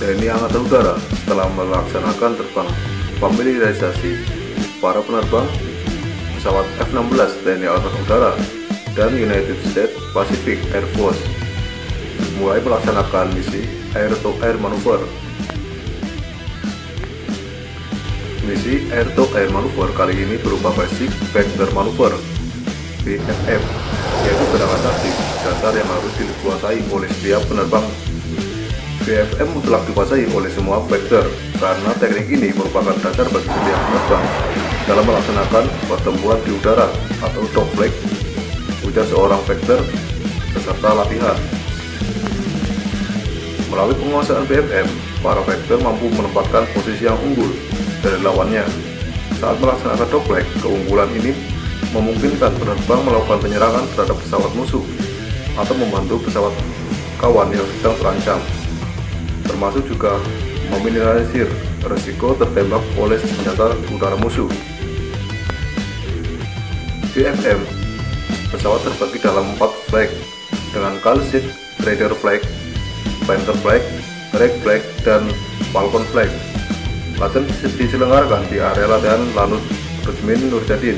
TNI Angkatan Udara telah melaksanakan terbang familiarisasi para penerbang pesawat F-16 TNI Angkatan Udara dan United States Pacific Air Force mulai melaksanakan misi air-to-air maneuver. Misi air-to-air maneuver kali ini berupa basic vector maneuver BFM, yaitu gerakan taktik dasar yang harus dikuasai oleh setiap penerbang BFM mutlak dikuasai oleh semua vektor karena teknik ini merupakan dasar bagi setiap penerbang dalam melaksanakan pertemuan di udara atau dogleg ujar seorang vektor beserta latihan. Melalui penguasaan BFM, para vektor mampu menempatkan posisi yang unggul dari lawannya. Saat melaksanakan dogleg, keunggulan ini memungkinkan penerbang melakukan penyerangan terhadap pesawat musuh atau membantu pesawat kawan yang sedang terancam termasuk juga meminimalisir resiko tertembak oleh senjata udara musuh. BFM pesawat terbagi dalam empat flag dengan Kalsit, Trader Flag, Panther Flag, Red Flag, dan Falcon Flag. Latihan diselenggarakan di area latihan Lanut Rujmin Nurjadin